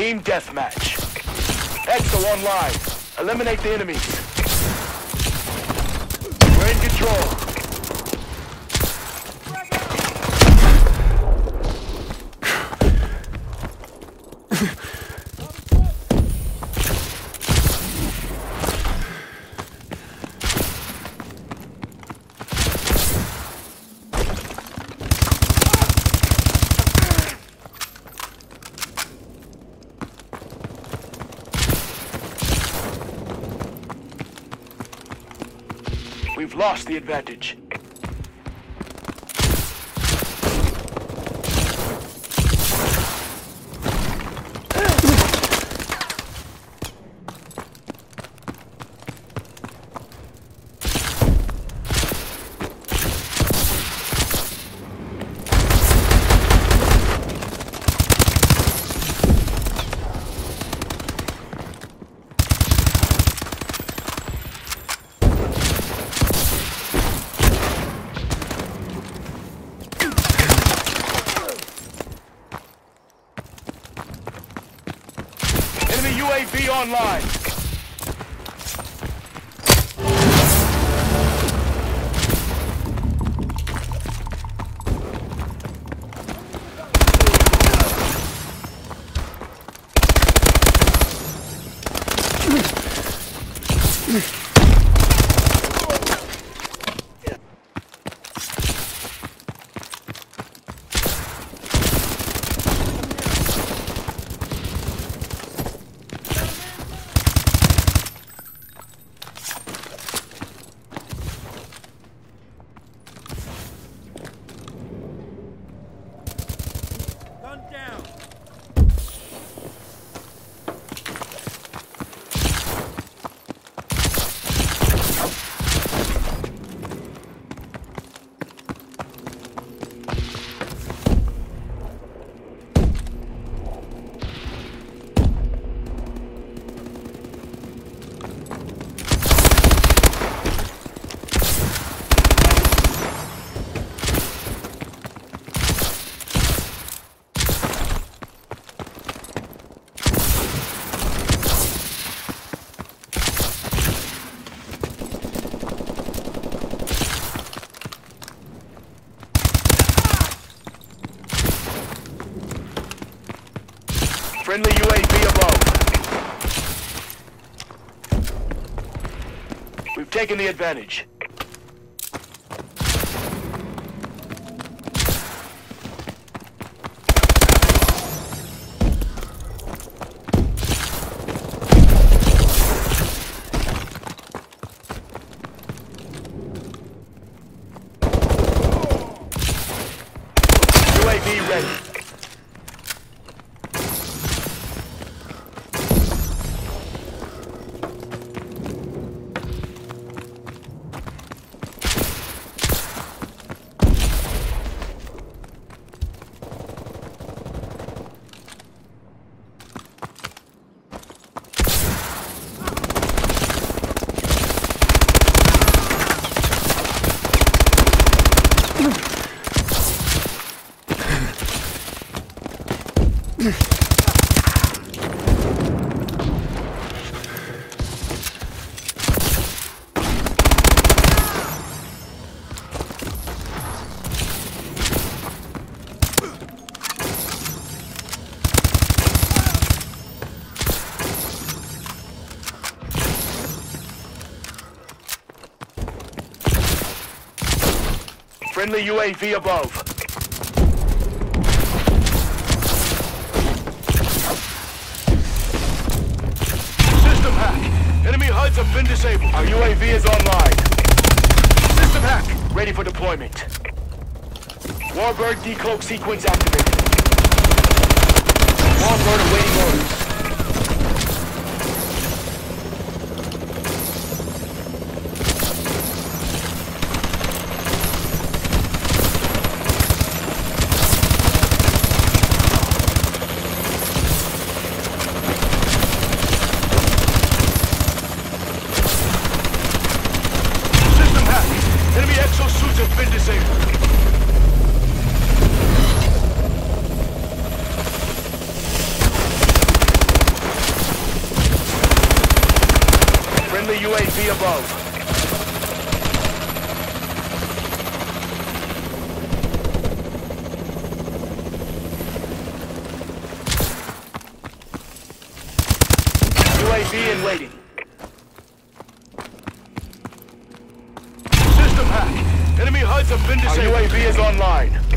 Team deathmatch. Exo online. Eliminate the enemies. We're in control. We've lost the advantage. UAV online. Friendly UAV above. We've taken the advantage. UAV ready. Friendly UAV above. HUDs have been disabled. Our UAV is online. System hack. Ready for deployment. Warbird decloak sequence activated. Warbird awaiting orders. Special suits have been disabled. Friendly UAV above. UAV in waiting. Our UAV is online.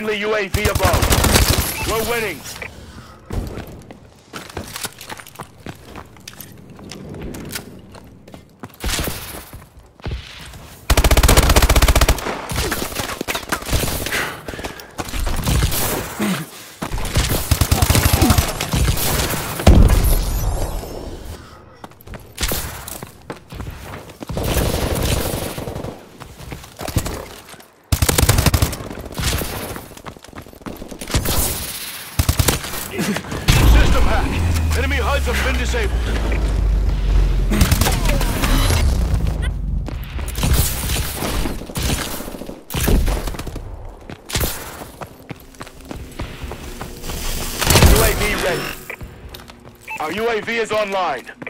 Friendly UAV above. We're winning. Have been disabled. UAV ready. Our UAV is online.